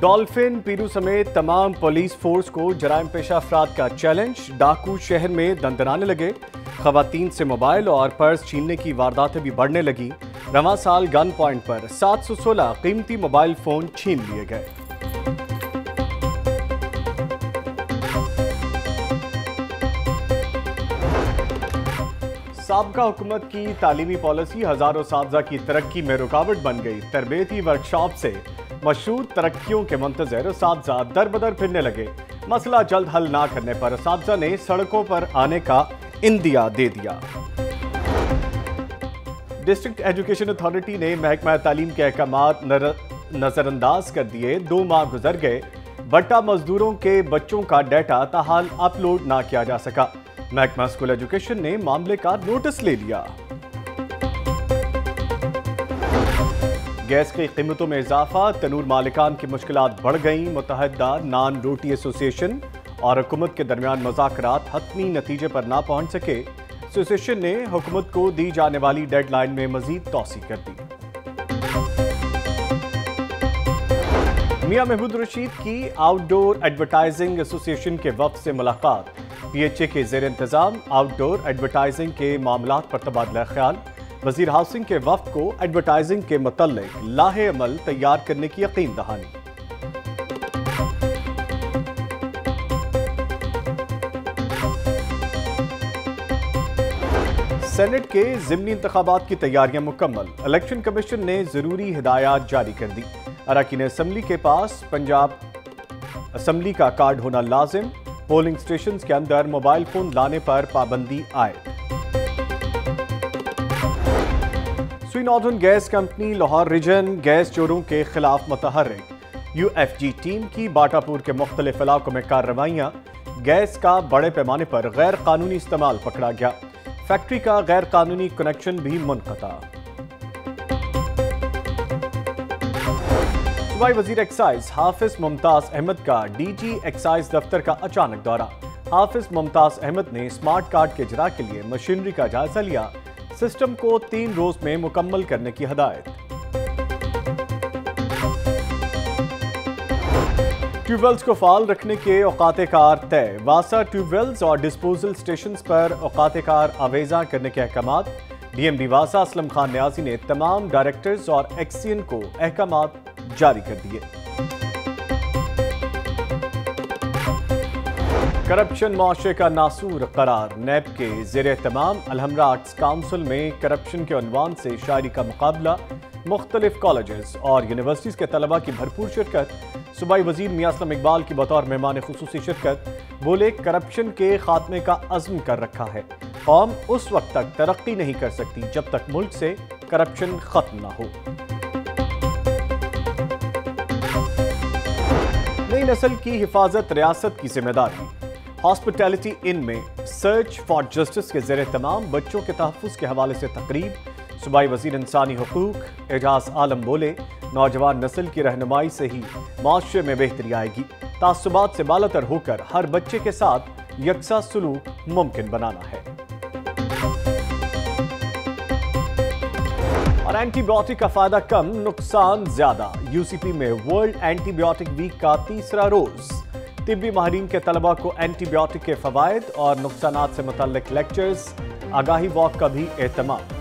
Dolphin, پیرو سمیت تمام police force کو جرائم پیشہ افراد کا چیلنج۔ ڈاکو شہر میں دندنانے لگے۔ خواتین سے موبائل اور پرس چھیننے کی وارداتیں بھی بڑھنے لگی۔ رواں سال گن پوائنٹ پر سات سو سولہ قیمتی موبائل فون چھین لیے گئے۔ سابقہ حکومت کی تعلیمی پالیسی ہزاروں اساتذہ کی ترقی میں رکاوٹ بن گئی۔ تربیتی ورکشاپ سے مشہور ترقیوں کے منتظر اساتذہ در بدر پھرنے لگے۔ مسئلہ جلد حل نہ کرنے پر اساتذہ نے سڑکوں پر آنے کا اندیا دے دیا۔ ڈسٹرکٹ ایجوکیشن اتھارٹی نے محکمہ تعلیم کے احکامات نظر انداز کر دیے۔ دو ماہ گزر گئے۔ بٹا مزدوروں کے بچوں کا ڈیٹا تاحال اپلوڈ نہ کیا جا سکا۔ محکمہ اسکول ایجوکیشن نے معاملے کا نوٹس لے لیا۔ گیس کی قیمتوں میں اضافہ، تنور مالکان کی مشکلات بڑھ گئیں، متحدہ نان روٹی ایسوسیشن اور حکومت کے درمیان مذاکرات حتمی نتیجے پر نہ پہنچ سکے۔ ایسوسیشن نے حکومت کو دی جانے والی ڈیڈ لائن میں مزید توسیع کر دی۔ میاں محمود رشید کی آؤٹ ڈور ایڈورٹائزنگ ایسوسیشن کے وفد سے ملاقات۔ پی ایچ اے کے زیر انتظام، آؤٹ ڈور ایڈورٹائزنگ کے معاملات پر تبادلہ خیال۔ وزیر ہاؤسنگ کے وفد کو ایڈورٹائزنگ کے متعلق لاہ عمل تیار کرنے کی یقین دہانی۔ سینٹ کے ضمنی انتخابات کی تیاریاں مکمل۔ الیکشن کمیشن نے ضروری ہدایات جاری کر دی۔ اراکین اسمبلی کے پاس پنجاب اسمبلی کا کارڈ ہونا لازم۔ پولنگ سٹیشنز کے اندر موبائل فون لانے پر پابندی آئے Sui northern gas company Lahore region gas چوروں کے خلاف متحرک۔ یو ایف جی ٹیم کی باٹا پور کے مختلف علاقوں میں کارروائیاں۔ گیس کا بڑے پیمانے پر غیر قانونی استعمال پکڑا گیا۔ فیکٹری کا غیر قانونی کنیکشن بھی منقطع۔ صوبائی وزیر ایکسائز حافظ ممتاز احمد کا ڈی جی ایکسائز دفتر کا اچانک دورہ۔ حافظ ممتاز احمد نے سمارٹ کارڈ کے اجرا کے لیے مشینری کا جائزہ لیا۔ سسٹم کو تین روز میں مکمل کرنے کی ہدایت۔ ٹیوب ویلز کو فعال رکھنے کے اوقات کار طے۔ واسا ٹیوب ویلز اور ڈسپوزل سٹیشنز پر اوقات کار آویزہ کرنے کے احکامات۔ ڈی ایم ڈی واسا اسلم خان نیازی نے تمام ڈائریکٹرز اور ایکسین کو احکامات جاری کر دیے۔ کرپشن معاشرے کا ناسور قرار نیب کے زیر اہتمام الحمرہ آرٹس کاؤنسل میں کرپشن کے عنوان سے شاعری کا مقابلہ، مختلف کالجز اور یونیورسٹیز کے طلبہ کی بھرپور شرکت۔ صوبائی وزیر میاں اسلم اقبال کی بطور مہمان خصوصی شرکت بولے، کرپشن کے خاتمے کا عزم کر رکھا ہے۔ قوم اس وقت تک ترقی نہیں کر سکتی جب تک ملک سے کرپشن ختم نہ ہو۔ نئی نسل کی حفاظت، ریاست کی ذمہ داری۔ ہاسپٹیلٹی ان میں سرچ فار جسٹس کے زیر اہتمام، بچوں کے تحفظ کے حوالے سے تقریب، صوبائی وزیر انسانی حقوق اعجاز عالم بولے، نوجوان نسل کی رہنمائی سے ہی معاشرے میں بہتری آئے گی۔ تعصبات سے بالتر ہو کر ہر بچے کے ساتھ یکساں سلوک ممکن بنانا ہے۔ اور اینٹی بایوٹک کا فائدہ کم، نقصان زیادہ۔ یو سی پی میں ورلڈ اینٹی بایوٹک ویک کا تیسرا روز۔ طبی ماہرین کے طلبہ کو اینٹی بایوٹک کے فوائد اور نقصانات سے متعلق لیکچرز آگاہی واک کا بھی اہتمام۔